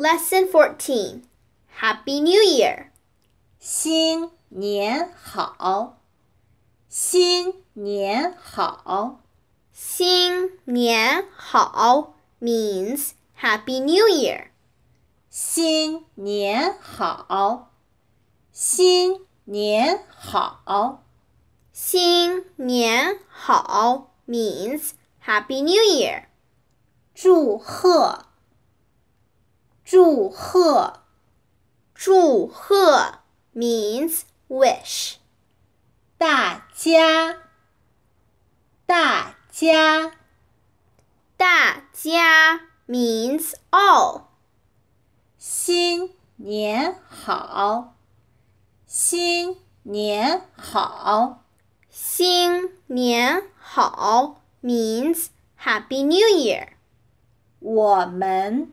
Lesson 14 Happy New Year! 新年好，新年好，新年好 means Happy New Year. 新年好，新年好，新年好 means Happy New Year. 祝贺， 祝贺，祝贺 means wish. 大家，大家，大家 means all. 新年好，新年好，新年好 means Happy New Year. 我们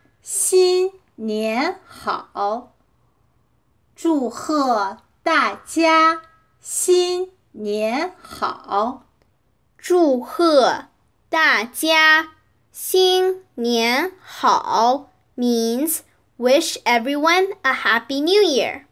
新年好！祝贺大家新年好！祝贺大家新年好 means wish everyone a happy new year.